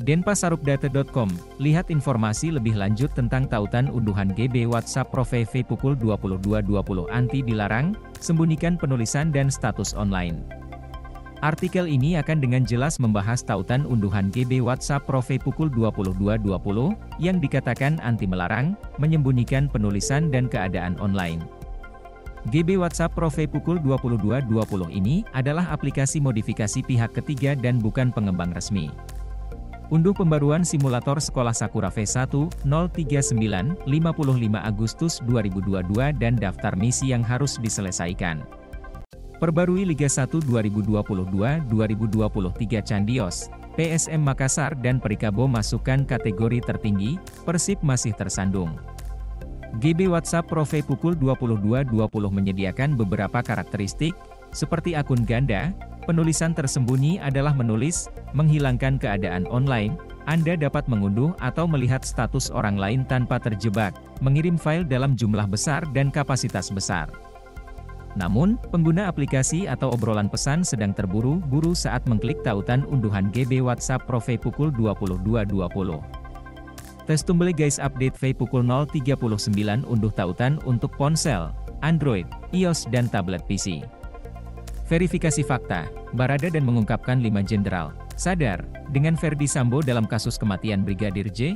Denpasarupdata.com, lihat informasi lebih lanjut tentang tautan unduhan GB WhatsApp Pro VV pukul 22.20 anti dilarang, sembunyikan penulisan dan status online. Artikel ini akan dengan jelas membahas tautan unduhan GB WhatsApp Pro V pukul 22.20, yang dikatakan anti melarang, menyembunyikan penulisan dan keadaan online. GB WhatsApp Pro V pukul 22.20 ini adalah aplikasi modifikasi pihak ketiga dan bukan pengembang resmi. Unduh pembaruan simulator sekolah Sakura V1, 039, 55 Agustus 2022 dan daftar misi yang harus diselesaikan. Perbarui Liga 1 2022-2023 Candios, PSM Makassar dan Perikabo masukkan kategori tertinggi, Persib masih tersandung. GB WhatsApp Pro V pukul 22.20 menyediakan beberapa karakteristik, seperti akun ganda, penulisan tersembunyi adalah menulis, menghilangkan keadaan online, Anda dapat mengunduh atau melihat status orang lain tanpa terjebak, mengirim file dalam jumlah besar dan kapasitas besar. Namun, pengguna aplikasi atau obrolan pesan sedang terburu-buru saat mengklik tautan unduhan GB WhatsApp Pro V pukul 22.20. Tes guys update V pukul 0.39 unduh tautan untuk ponsel, Android, iOS dan tablet PC. Verifikasi fakta, Barada dan mengungkapkan lima jenderal. Sadar, dengan Verdi Sambo dalam kasus kematian Brigadir J,